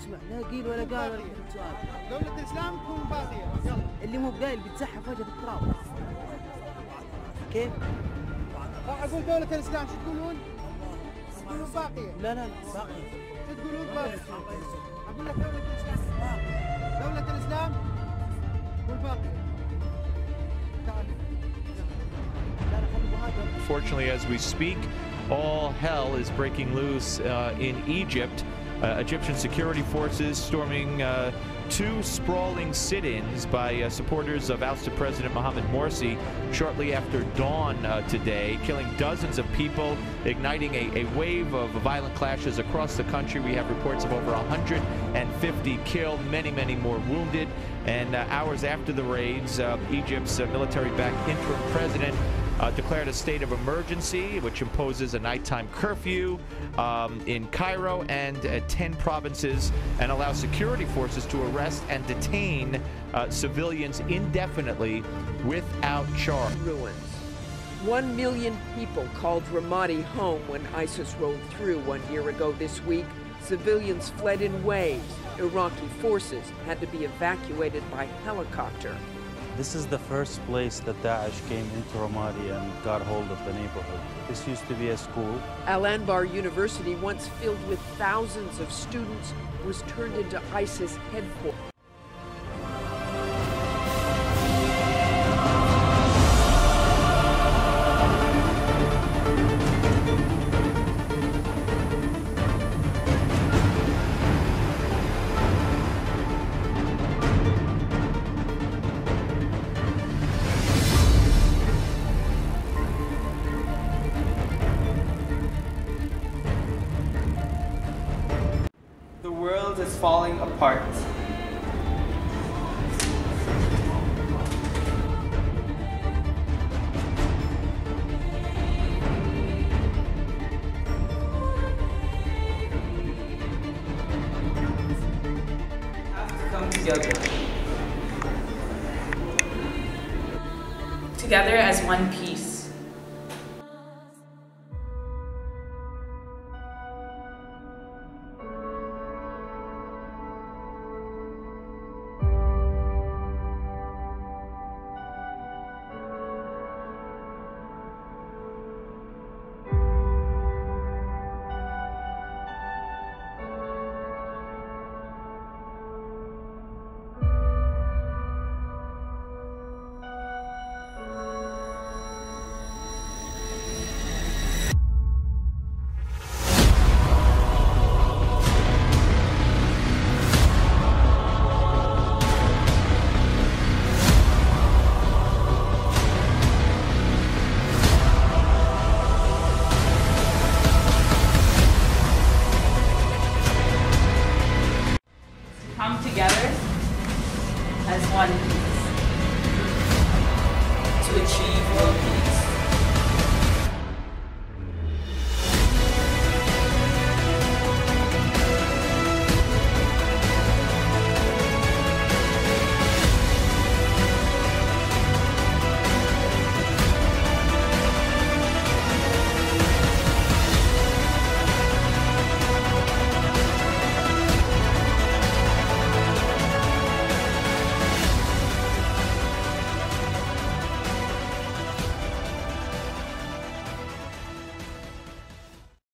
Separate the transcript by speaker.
Speaker 1: قال ولا سؤال.
Speaker 2: دولة الإسلام تكون باقية. يلا.
Speaker 1: اللي مو قايل بيتزحف فجأة في التراب. كيف؟
Speaker 2: راح أقول دولة الإسلام شو تقولون؟ تقولون باقية.
Speaker 1: لا لا لا باقي
Speaker 2: شو تقولون؟ باقية؟ أقول لك دولة الإسلام. دولة الإسلام قول باقية. تعال
Speaker 1: لا لا خلي مهاجر.
Speaker 3: Unfortunately, as we speak, all hell is breaking loose uh, in Egypt. Uh, Egyptian security forces storming uh, two sprawling sit-ins by uh, supporters of ousted President Mohamed Morsi shortly after dawn uh, today, killing dozens of people, igniting a, a wave of violent clashes across the country. We have reports of over 150 killed, many, many more wounded. And uh, hours after the raids, Egypt's uh, military-backed interim president uh, declared a state of emergency, which imposes a nighttime curfew um, in Cairo and uh, 10 provinces, and allows security forces to arrest and detain uh, civilians indefinitely without charge.
Speaker 4: ruins. One million people called Ramadi home when ISIS rolled through one year ago this week. Civilians fled in waves. Iraqi forces had to be evacuated by helicopter.
Speaker 5: This is the first place that Daesh came into Ramadi and got hold of the neighborhood. This used to be a school.
Speaker 4: Al Anbar University, once filled with thousands of students, was turned into ISIS headquarters.
Speaker 6: Falling apart. Together.
Speaker 7: together as one piece. One